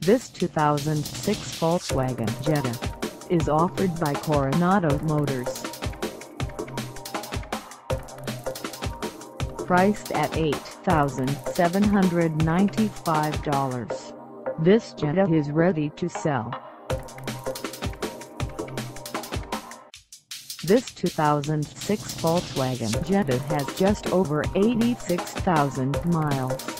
This 2006 Volkswagen Jetta is offered by Coronado Motors. Priced at $8,795, this Jetta is ready to sell. This 2006 Volkswagen Jetta has just over 86,000 miles.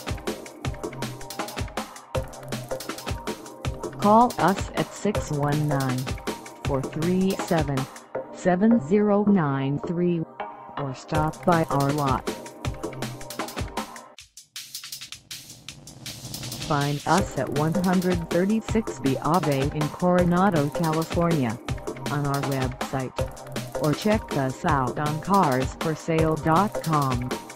Call us at 619-437-7093 or stop by our lot. Find us at 136 B Ave in Coronado, California on our website or check us out on carsforsale.com.